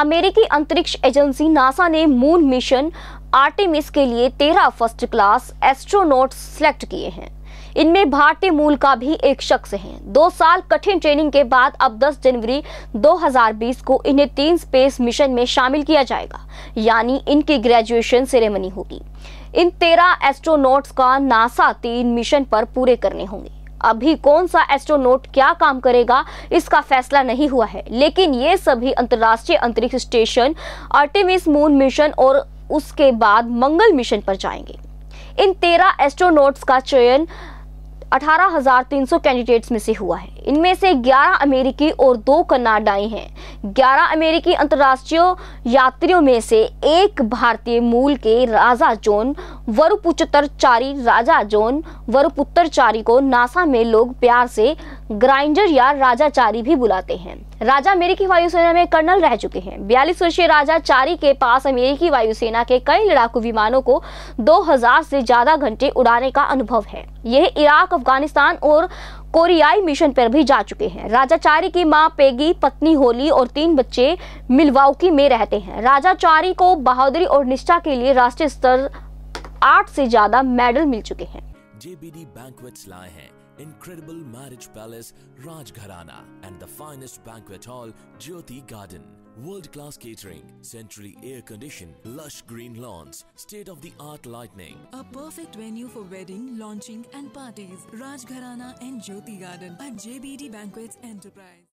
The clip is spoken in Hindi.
अमेरिकी अंतरिक्ष एजेंसी नासा ने मून मिशन आर्टेमिस के लिए तेरह फ़र्स्ट क्लास एस्ट्रोनॉट सिलेक्ट किए हैं। इनमें भारतीय मूल का भी एक शख्स है। दो साल कठिन ट्रेनिंग के बाद अब 10 जनवरी 2020 को इन्हें तीन स्पेस मिशन में शामिल किया जाएगा, यानी इनकी ग्रेजुएशन सेरेमनी होगी। इन तेरह एस्ट्रोनॉट्स का नासा तीन मिशन पर पूरे करने होंगे। अभी कौन सा एस्ट्रोनॉट क्या काम करेगा इसका फैसला नहीं हुआ है। लेकिन ये सभी अंतर्राष्ट्रीय अंतरिक्ष स्टेशन आर्टेमिस मून मिशन और उसके बाद मंगल मिशन पर जाएँगे। इन तेरह एस्ट्रोनॉट्स का चयन 18,300 कैंडिडेट्स में से हुआ है। इनमें से 11 अमेरिकी और दो कनाडाई हैं। 11 अमेरिकी अंतर्राष्ट्रीय यात्रियों में से एक भारतीय मूल के राजा जोन वरुपुत्रचारी राजा जोन वरुपुत्रचारी को नासा में लोग प्यार से ग्राइंडर या राजाचारी भी बुलाते हैं। राजा अमेरिकी वायुसेना में कर्नल रह चुके हैं। बयालीस वर्षीय राजा चारी के पास अमेरिकी वायुसेना के कई लड़ाकू विमानों को 2000 से ज़्यादा घंटे उड़ाने का अनुभव है। यह इराक, अफ़गानिस्तान और कोरियाई मिशन पर भी जा चुके हैं। राजा चारी की माँ पेगी, पत्नी होली और तीन बच्चे मिलवाउकी में रहते हैं। राजा चारी को बहादुरी और निष्ठा के लिए राष्ट्रीय स्तर आठ से ज़्यादा मेडल मिल चुके हैं JBD Banquets लाए हैं incredible marriage palace Rajgharana and the finest banquet hall Jyoti Garden. World class catering, centrally air conditioned, lush green lawns, state of the art lighting. A perfect venue for wedding, launching and parties. Rajgharana and Jyoti Garden at JBD Banquets Enterprise.